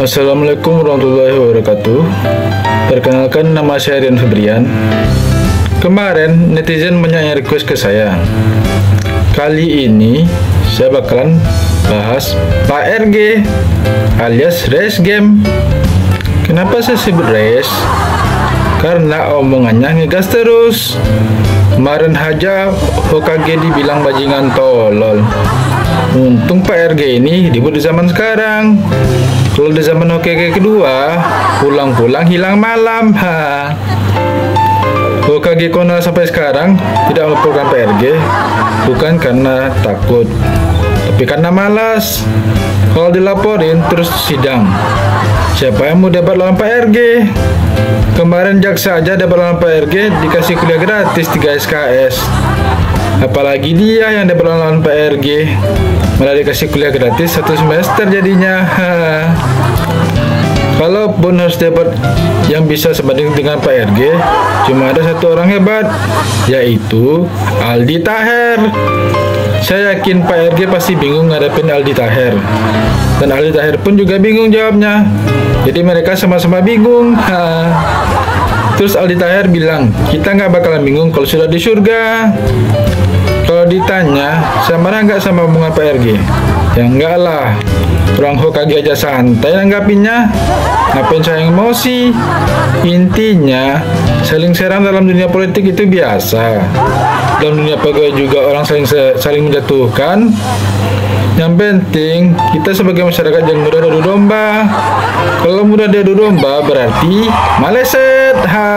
Assalamualaikum warahmatullahi wabarakatuh. Perkenalkan nama saya Rian Febrian. Kemarin netizen banyak request ke saya. Kali ini saya bakalan bahas Pak RG alias race game. Kenapa saya sebut race? Karena omongannya ngegas terus. Kemarin aja Hokage dibilang bajingan tolol Untung Pak RG ini dibuat di zaman sekarang kalau di zaman Hokage kedua, pulang-pulang hilang malam. Ha. Hokage Konoha sampai sekarang tidak melaporkan PRG bukan karena takut, tapi karena malas. Kalau dilaporin terus sidang. Siapa yang mau debat lawan PRG? Kemarin jaksa aja debat lawan PRG dikasih kuliah gratis 3 SKS. Apalagi dia yang debat lawan PRG malah dikasih kuliah gratis satu semester jadinya. Kalau bonus dapat yang bisa sebanding dengan Pak RG cuma ada satu orang hebat yaitu Aldi Taher. Saya yakin Pak RG pasti bingung ngadepin Aldi Taher. Dan Aldi Taher pun juga bingung jawabnya jadi mereka sama-sama bingung ha. Terus Aldi Taher bilang, kita nggak bakalan bingung kalau sudah di surga. Kalau ditanya, saya marah nggak sama omongan Pak RG? Ya enggak lah. Orang Hokage aja santai nanggapinya. Ngapain saya emosi? Intinya, saling serang dalam dunia politik itu biasa. Dalam dunia pegawai juga orang saling saling menjatuhkan. Yang penting kita sebagai masyarakat jangan mudah adu domba. Kalau mudah adu domba berarti maleset. Ha.